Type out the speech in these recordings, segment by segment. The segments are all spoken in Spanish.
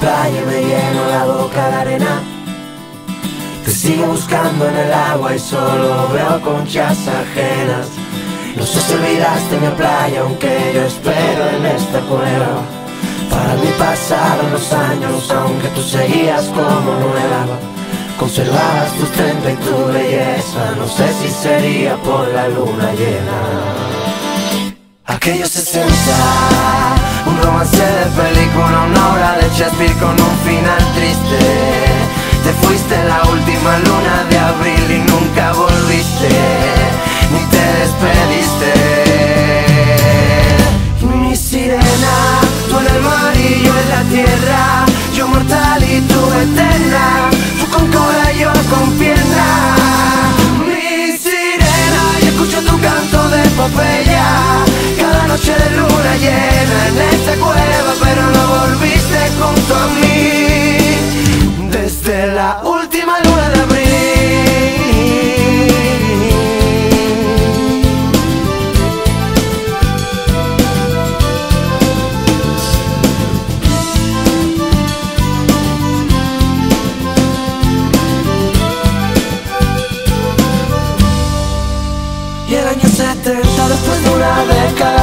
playa y me lleno la boca de arena. Te sigo buscando en el agua y solo veo conchas ajenas. No sé si olvidaste mi playa, aunque yo espero en esta cueva. Para mí pasaron los años, aunque tú seguías como nueva. Conservabas tus treinta y tu belleza, no sé si sería por la luna llena. Aquellos 60, romance de película, una obra de Shakespeare con un final triste. Te fuiste la última luna de abril y nunca volviste, ni te despediste. Mi sirena, tú en el mar y yo en la tierra, yo mortal y tú eterna, tú con cola y yo con pierna. Mi sirena, y escucho tu canto de epopeya, cada noche de luna llena en una década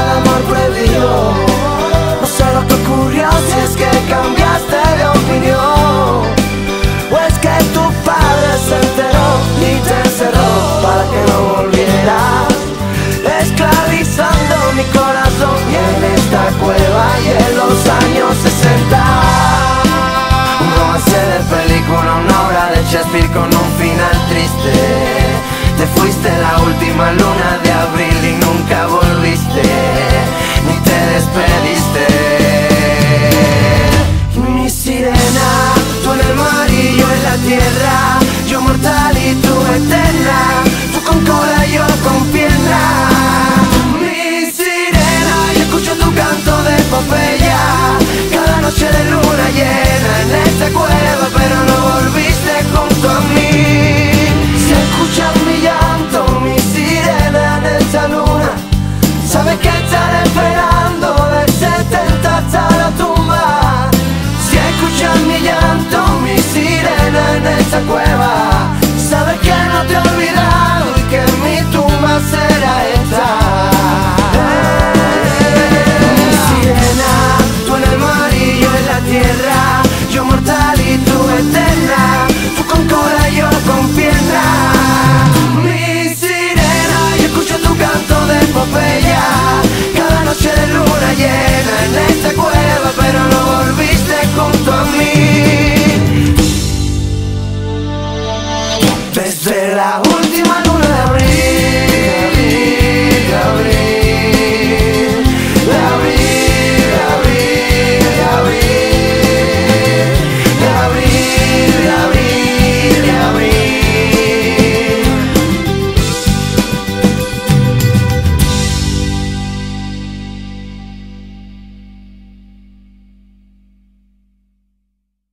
Desde la última noche.